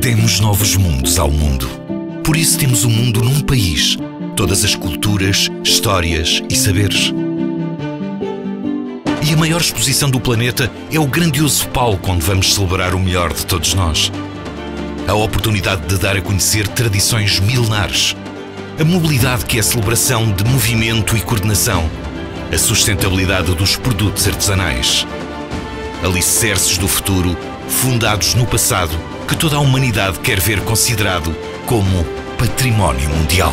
Demos novos mundos ao mundo. Por isso temos o um mundo num país. Todas as culturas, histórias e saberes. E a maior exposição do planeta é o grandioso palco onde vamos celebrar o melhor de todos nós. A oportunidade de dar a conhecer tradições milenares. A mobilidade que é a celebração de movimento e coordenação. A sustentabilidade dos produtos artesanais. Alicerces do futuro, fundados no passado, que toda a humanidade quer ver considerado como património mundial.